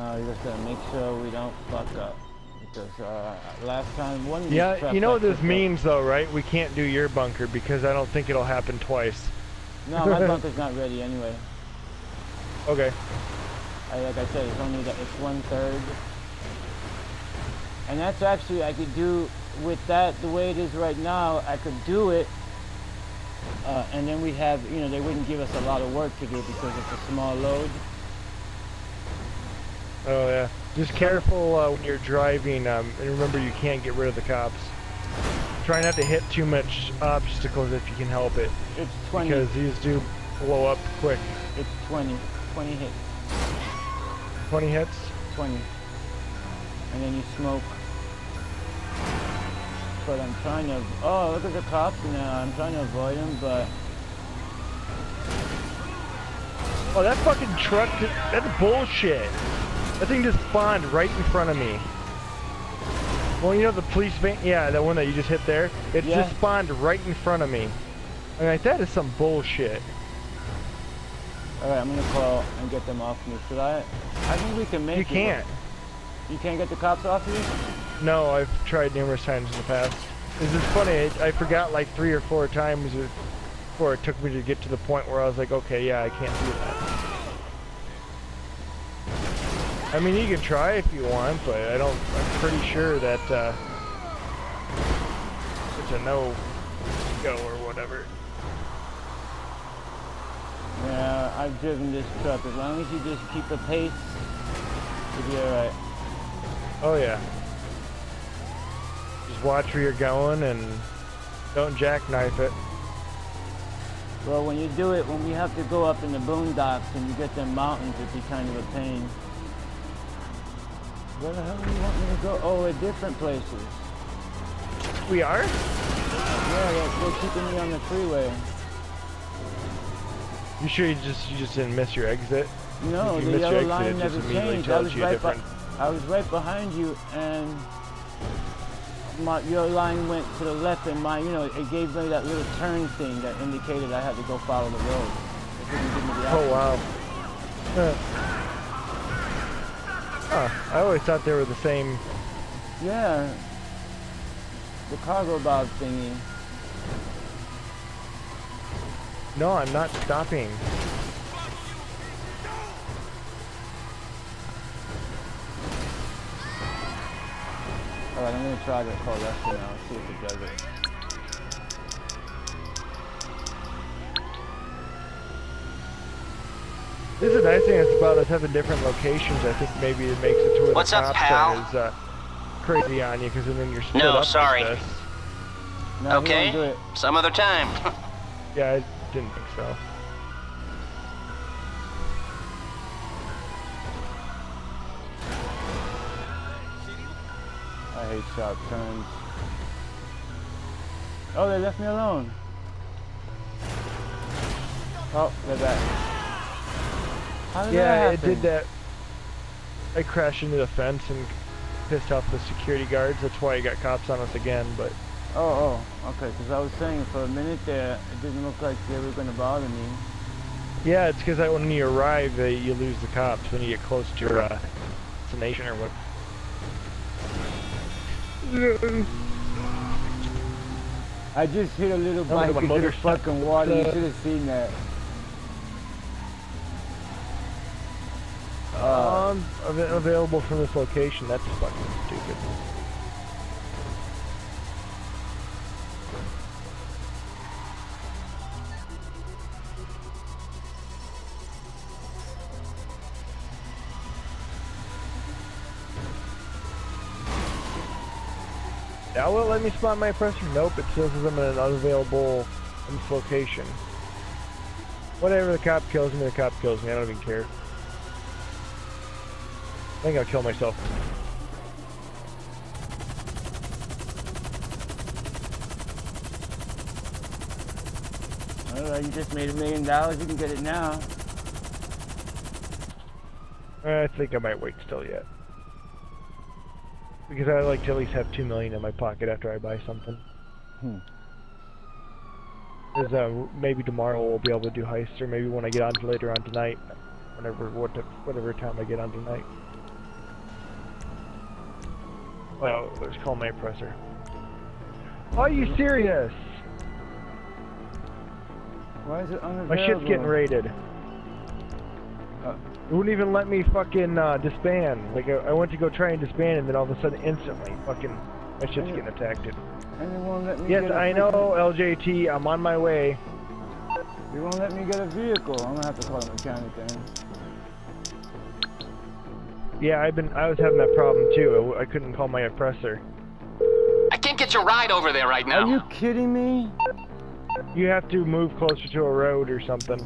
No, you just gotta make sure we don't fuck up. Because uh, last time one Yeah, you know what this means though, right? We can't do your bunker because I don't think it'll happen twice. No, my bunker's not ready anyway. Okay. I, like I said, it's only that it's one third. And that's actually I could do with that the way it is right now. I could do it, uh, and then we have you know they wouldn't give us a lot of work to do because it's a small load. Oh yeah. Just careful uh, when you're driving, um, and remember you can't get rid of the cops. Try not to hit too much obstacles if you can help it, It's 20. because these do blow up quick. It's 20. 20 hits. 20 hits. 20. And then you smoke. But I'm trying to. Oh, look at the cops now. I'm trying to avoid them, but Oh, that fucking truck, that's bullshit. That thing just spawned right in front of me. Well, you know the police van? Yeah, that one that you just hit there? It Yeah. just spawned right in front of me. I'm like, that is some bullshit. all right, I'm gonna call and get them off me. Should I? I think we can make. You it. can't. You can't get the cops off you? No, I've tried numerous times in the past. It's just funny, I, I forgot like three or four times before it took me to get to the point where I was like, okay, yeah, I can't do that. I mean, you can try if you want, but I don't, I'm pretty sure that, uh, it's a no go or whatever. Yeah, I've driven this truck. As long as you just keep the pace, you'll be alright. Oh yeah. Just watch where you're going and don't jackknife it. Well, when you do it, when we have to go up in the boondocks and you get them mountains, it'd be kind of a pain. Where the hell do you want me to go? Oh, at different places. We are? Yeah, they're, they're keeping me on the freeway. You sure you just you just didn't miss your exit? No, you the miss yellow exit, line never changed. I was right, different. I was right behind you, and my your line went to the left, and my, you know, it gave me that little turn thing that indicated I had to go follow the road. It didn't give me the Oh wow. Huh. I always thought they were the same. Yeah. The Cargobob thingy. No, I'm not stopping. Alright, I'm gonna try to call Lester now, see if it does it. This is a nice thing that's about us having different locations. I think maybe it makes it to where What's the up, cops pal? aren't uh, crazy on you because then you're split No, up like sorry. this. No, he Okay, do it. some other time. Yeah, I didn't think so. I hate sharp turns. Oh, they left me alone. Oh, they're back. How did Yeah, that it did that. I crashed into the fence and pissed off the security guards. That's why I got cops on us again. But Oh, oh, okay. Because I was saying for a minute there, it didn't look like they were going to bother me. yeah, it's because when you arrive, uh, you lose the cops when you get close to your uh, destination or what. I just hit a little Sounds like bike a into the fucking water. You Uh, should have seen that. Uh, Um, av- available from this location. That's fucking stupid. Now will it let me spot my oppressor? Nope, it says I'm in an unavailable in this location. Whatever, the cop kills me, the cop kills me, I don't even care. I think I'll kill myself. Alright, you just made a million dollars. You can get it now. I think I might wait still yet. Because I like to at least have two million in my pocket after I buy something. Hmm. Because uh, maybe tomorrow we'll be able to do heists, or maybe when I get on later on tonight, whenever what whatever time I get on tonight. Well, let's call my oppressor. Are you serious? Why is it unavailable? My shit's getting raided. Uh, It wouldn't even let me fucking uh, disband. Like I, I went to go try and disband, and then all of a sudden, instantly, fucking my shit's getting attacked. and let me Yes, I know, LJT. I'm on my way. They won't let me get a vehicle. I'm gonna have to call a mechanic then. Yeah, I've been. I was having that problem too. I couldn't call my oppressor. I can't get your ride over there right now. Are you kidding me? You have to move closer to a road or something.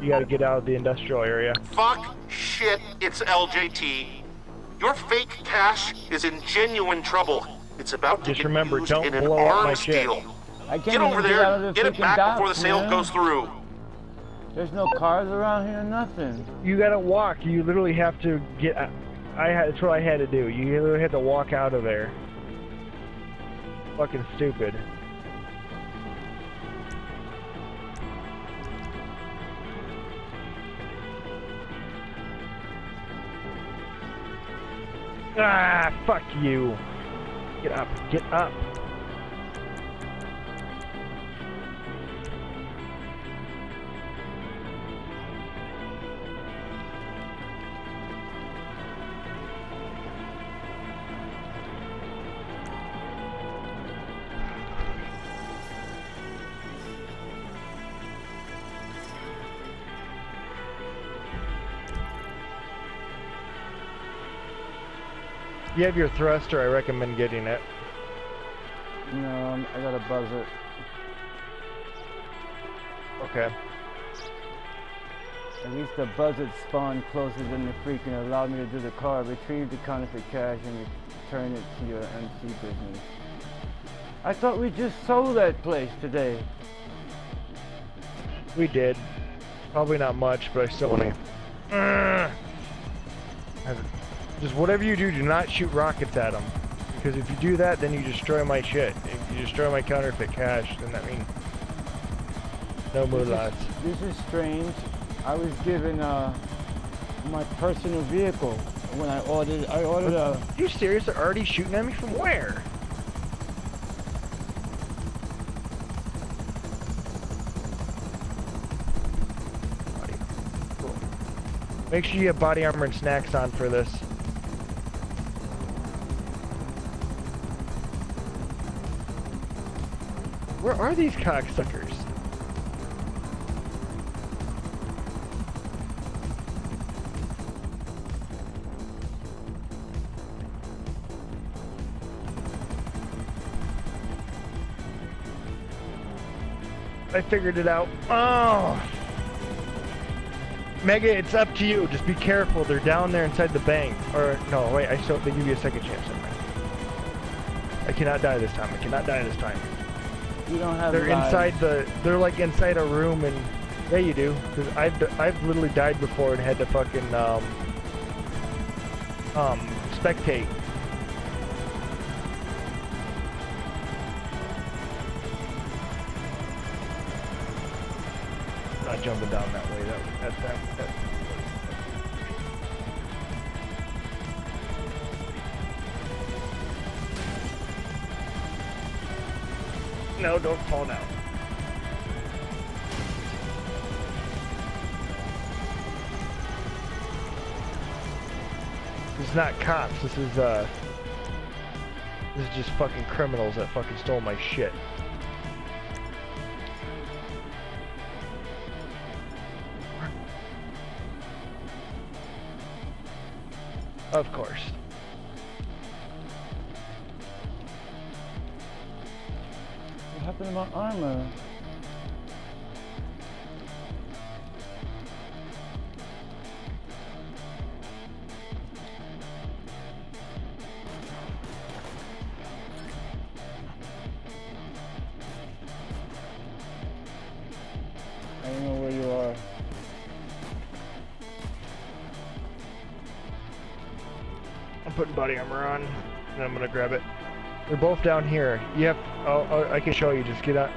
You got to get out of the industrial area. Fuck, shit, it's LJT. Your fake cash is in genuine trouble. It's about to Just get remember, used don't in an blow up my arms shit. deal. I can't Get even over get out there, the get it freaking back docks, before the sale man. goes through. There's no cars around here, nothing. You got to walk. You literally have to get. I had. That's what I had to do. You literally had to walk out of there. Fucking stupid. Ah, fuck you. Get up, get up. You have your thruster, I recommend getting it. No, I'm- I gotta buzz it. Okay. At least the buzzard spawned closer than the freaking allowed me to do the car, retrieve the counterfeit cash and return it to your MC business. I thought we just sold that place today. We did. Probably not much, but I still want to. Just whatever you do, do not shoot rockets at them. Because if you do that, then you destroy my shit. If you destroy my counterfeit cash, then that means no is, moolahs. this is strange. I was given uh, my personal vehicle when I ordered. I ordered a. you serious? They're already shooting at me from where? Make sure you have body armor and snacks on for this. Where are these cocksuckers? I figured it out. Oh! Mega, it's up to you. Just be careful. They're down there inside the bank. Or, no, wait, I still, they give you a second chance. I cannot die this time. I cannot die this time. You don't have. They're lives. inside the, they're like inside a room and, yeah you do. Cause I've, I've literally died before and had to fucking, um, um, spectate. Not jumping down that way. That, that, that, that. No, don't fall now. This is not cops. This is uh. This is just fucking criminals that fucking stole my shit. Of course. Happened to my armor? I don't know where you are. I'm putting body armor on, and I'm gonna grab it. They're both down here. You have. Oh, oh, I can show you. Just get on.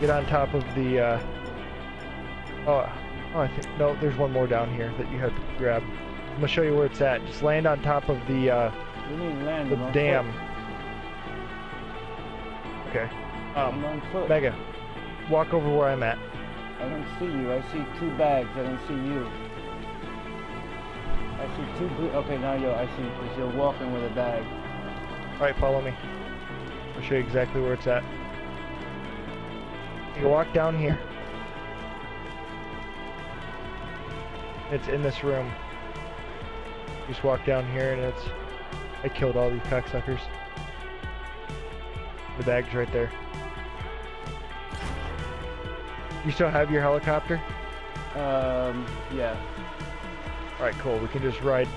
Get on top of the. Uh, oh, oh, I think no. There's one more down here that you have to grab. I'm gonna show you where it's at. Just land on top of the uh, You mean land? The dam. foot. Okay. Um, on foot. Mega, walk over where I'm at. I don't see you. I see two bags. I don't see you. I see two blue. Okay, now yo, I see. Cause you're walking with a bag. All right, follow me. I'll show you exactly where it's at. You walk down here. It's in this room. Just walk down here and it's... I killed all these cocksuckers. The bag's right there. You still have your helicopter? Um, yeah. Alright, cool. We can just ride,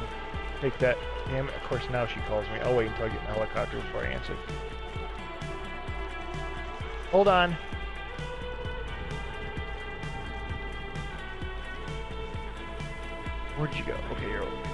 take that. Damn it. Of course, now she calls me. I'll wait until I get in the helicopter before I answer. Hold on. Where'd you go? Okay, you're over.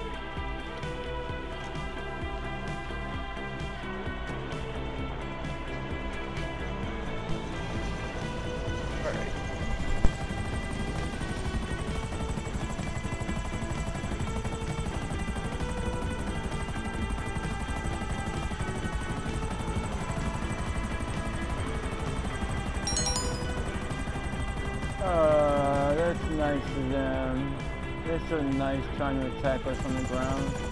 They're so nice trying to attack us on the ground.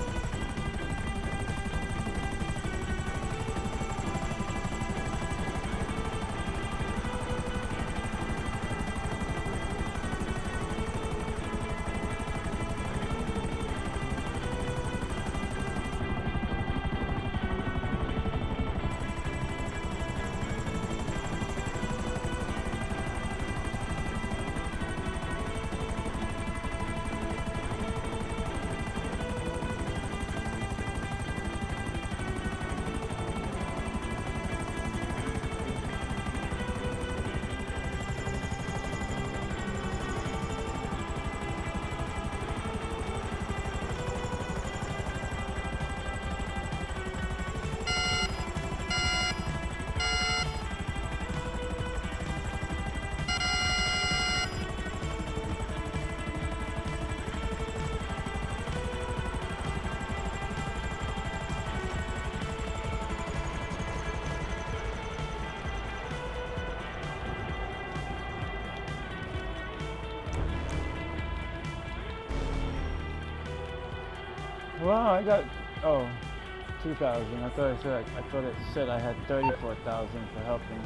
Wow, I got oh, two thousand. I thought I said I thought it said I had thirty-four thousand for helping.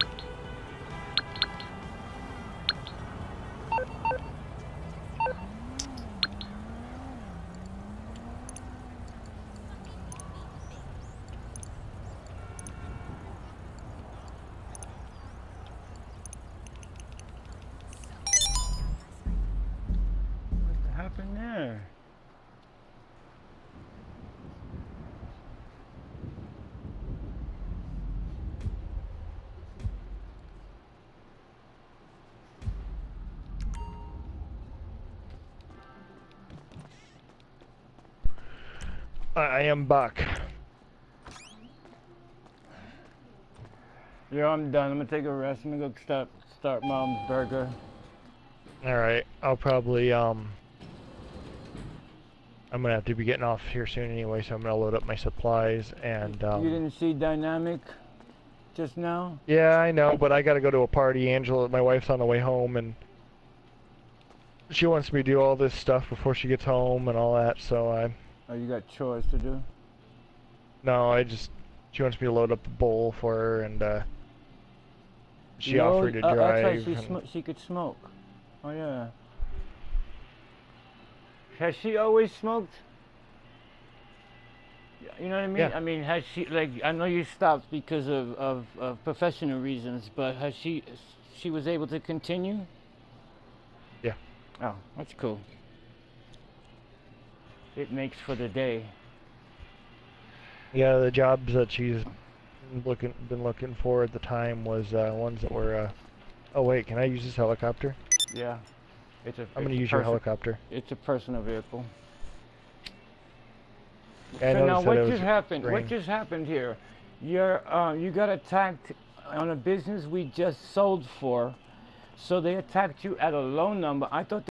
I, am back. Yo, I'm done. I'm gonna take a rest. I'm gonna go start start mom's burger. Alright, I'll probably, um... I'm gonna have to be getting off here soon anyway, so I'm gonna load up my supplies and, um... you didn't see dynamic just now? Yeah, I know, but I gotta go to a party. Angela, my wife's on the way home, and she wants me to do all this stuff before she gets home and all that. So I, Oh, you got chores to do. no, I just she wants me to load up the bowl for her, and uh, she No, offered to uh, drive. That's right. She, sm- she could smoke. Oh yeah. Has she always smoked? You know what I mean? Yeah. I mean, has she like? I know you stopped because of, of, of professional reasons, but has she? She was able to continue. Yeah. Oh, that's cool. It makes for the day. yeah, the jobs that she's looking been looking for at the time was uh, ones that were. Uh, oh wait, can I use this helicopter? Yeah. It's a. I'm it's gonna use your helicopter. It's a personal vehicle. Yeah, so now what just happened? rain. What just happened here? You're uh, you got attacked on a business we just sold for, so they attacked you at a low number. I thought.